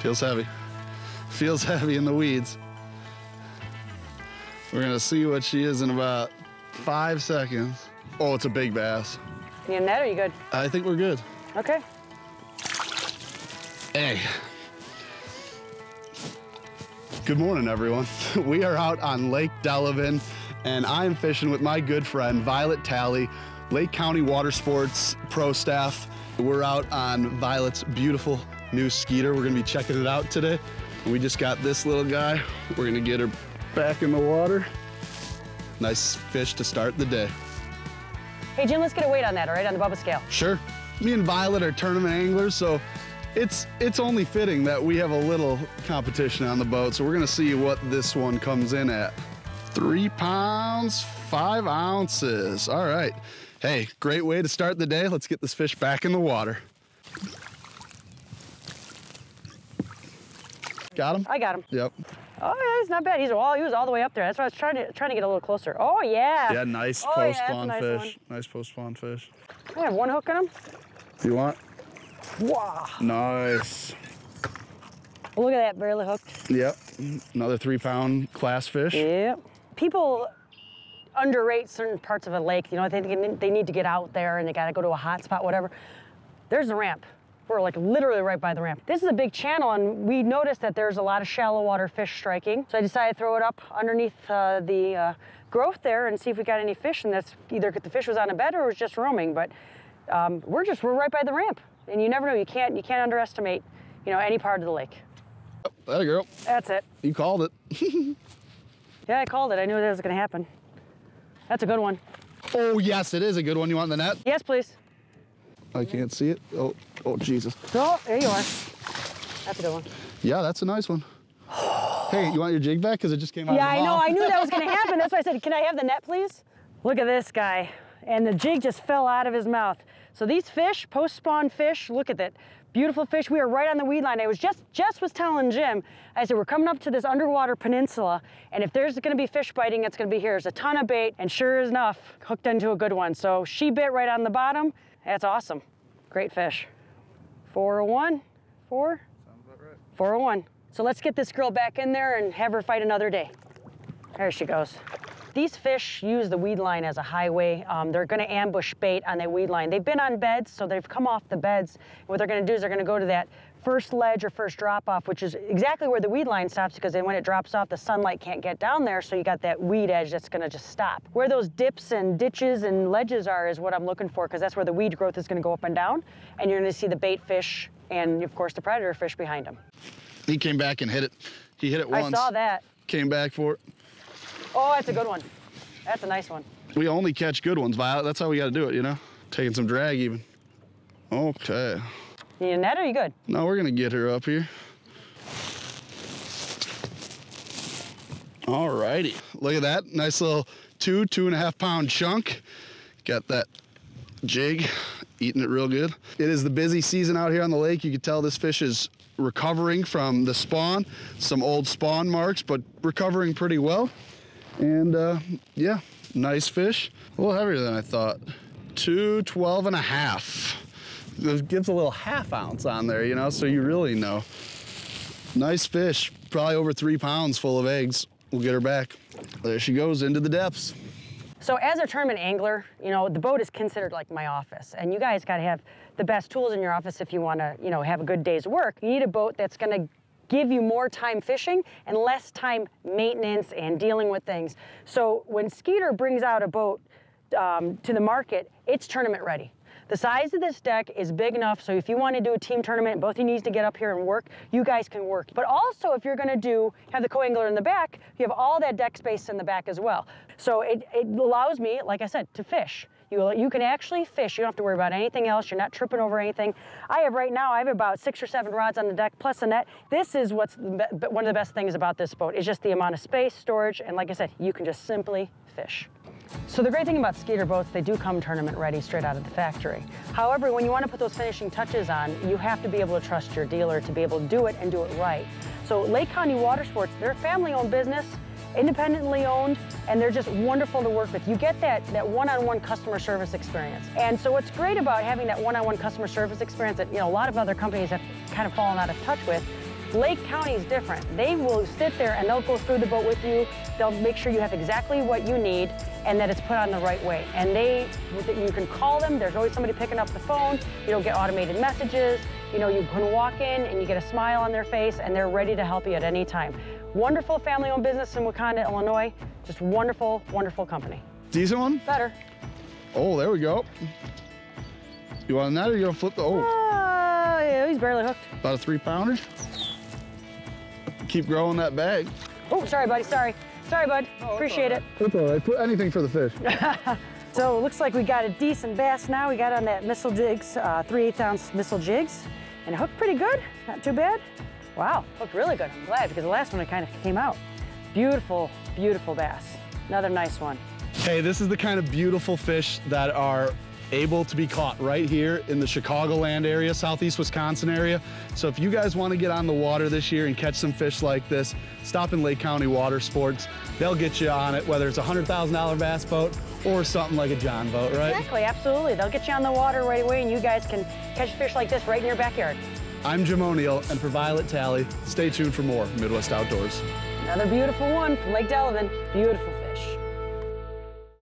Feels heavy. Feels heavy in the weeds. We're gonna see what she is in about five seconds. Oh, it's a big bass. You in net or you good? I think we're good. Okay. Hey. Good morning, everyone. We are out on Lake Delavan, and I'm fishing with my good friend, Violet Talley, Lake County Water Sports Pro staff. We're out on Violet's beautiful new Skeeter. We're gonna be checking it out today. We just got this little guy. We're gonna get her back in the water. Nice fish to start the day. Hey, Jim, let's get a weight on that, all right, on the Bubba scale. Sure. Me and Violet are tournament anglers, so it's it's only fitting that we have a little competition on the boat. So we're gonna see what this one comes in at. Three pounds, five ounces. All right. Hey, great way to start the day. Let's get this fish back in the water. Got him? I got him. Yep. Oh, yeah, he's not bad. He's all, he was all the way up there. That's why I was trying to, trying to get a little closer. Oh, yeah. Yeah, nice Oh, post a spawn nice fish. Nice post spawn fish. I have one hook in him. If you want. Wow. Nice. Look at that, barely hooked. Yep. Another three pound class fish. Yep. People underrate certain parts of a lake. You know, they, think they need to get out there and they got to go to a hot spot, whatever. There's the ramp. We're like literally right by the ramp. This is a big channel and we noticed that there's a lot of shallow water fish striking. So I decided to throw it up underneath uh, the uh, growth there and see if we got any fish. And that's either the fish was on a bed or it was just roaming. But um, we're just, we're right by the ramp. And you never know, you can't, you can't underestimate, you know, any part of the lake. That a girl. That's it. You called it. Yeah, I called it. I knew that was gonna happen. That's a good one. oh, yes, it is a good one. You want the net? Yes, please. I can't see it. Oh, oh, Jesus. Oh, there you are. That's a good one. Yeah, that's a nice one. hey, you want your jig back? Because it just came out Yeah, I know. I knew that was going to happen. That's why I said, can I have the net, please? Look at this guy. And the jig just fell out of his mouth. So these fish, post-spawn fish, look at that. Beautiful fish. We are right on the weed line. I was just, just was telling Jim, I said, we're coming up to this underwater peninsula, and if there's going to be fish biting, it's going to be here. There's a ton of bait, and sure enough, hooked into a good one. So she bit right on the bottom. That's awesome. Great fish. 401, four? Sounds about right. 401. So let's get this girl back in there and have her fight another day. There she goes. These fish use the weed line as a highway. Um, they're going to ambush bait on that weed line. They've been on beds, so they've come off the beds. What they're going to do is they're going to go to that first ledge or first drop off, which is exactly where the weed line stops because then when it drops off, the sunlight can't get down there, so you got that weed edge that's going to just stop. Where those dips and ditches and ledges are is what I'm looking for because that's where the weed growth is going to go up and down, and you're going to see the bait fish and, of course, the predator fish behind them. He came back and hit it. He hit it once. I saw that. Came back for it. Oh, that's a good one. That's a nice one. We only catch good ones, Violet. That's how we got to do it, you know? Taking some drag even. Okay. Need a net or you good? No, we're to get her up here. All righty. Look at that. Nice little two, two and a half pound chunk. Got that jig eating it real good. It is the busy season out here on the lake. You can tell this fish is recovering from the spawn, some old spawn marks, but recovering pretty well. And uh, yeah, nice fish. A little heavier than I thought. Two, 12 and a half. It gives a little half ounce on there, you know, so you really know. Nice fish, probably over three pounds full of eggs. We'll get her back. There she goes into the depths. So as a tournament angler, you know, the boat is considered like my office. And you guys gotta have the best tools in your office if you wanna, you know, have a good day's work. You need a boat that's gonna give you more time fishing and less time maintenance and dealing with things. So when Skeeter brings out a boat um, to the market, it's tournament ready. The size of this deck is big enough so if you want to do a team tournament, both you need to get up here and work, you guys can work. But also if you're going to do have the co-angler in the back, you have all that deck space in the back as well. So it, it allows me, like I said, to fish. You, you can actually fish. You don't have to worry about anything else. You're not tripping over anything. I have right now, I have about six or seven rods on the deck plus a net. This is what's one of the best things about this boat is just the amount of space, storage, and like I said, you can just simply fish. So the great thing about Skeeter boats, they do come tournament ready straight out of the factory. However, when you want to put those finishing touches on, you have to be able to trust your dealer to be able to do it and do it right. So Lake County Water Sports, they're a family-owned business, independently owned, and they're just wonderful to work with. You get that, that one-on-one customer service experience. And so what's great about having that one-on-one customer service experience that you know a lot of other companies have kind of fallen out of touch with Lake County is different. They will sit there and they'll go through the boat with you. They'll make sure you have exactly what you need and that it's put on the right way. And they, you can call them. There's always somebody picking up the phone. You don't get automated messages. You know, you can walk in and you get a smile on their face and they're ready to help you at any time. Wonderful family-owned business in Wauconda, Illinois. Just wonderful, wonderful company. Decent one? Better. Oh, there we go. You want that or you gonna flip the, old? oh, Uh, yeah, he's barely hooked. about a three pounder? Keep growing that bag. Oh, sorry, buddy. Sorry. Sorry, bud. Appreciate it. That's all right, put anything for the fish. So it looks like we got a decent bass now. We got on that missile jigs, uh, 3 8 ounce missile jigs, and it hooked pretty good. Not too bad. Wow, hooked really good. I'm glad because the last one it kind of came out. Beautiful, beautiful bass. Another nice one. Hey, this is the kind of beautiful fish that are able to be caught right here in the Chicagoland area, southeast Wisconsin area. So if you guys want to get on the water this year and catch some fish like this, stop in Lake County Water Sports. They'll get you on it, whether it's a $100,000 bass boat or something like a John boat, right? Exactly, absolutely. They'll get you on the water right away, and you guys can catch fish like this right in your backyard. I'm Jim O'Neill, and for Violet Talley, stay tuned for more Midwest Outdoors. Another beautiful one from Lake Delavan. Beautiful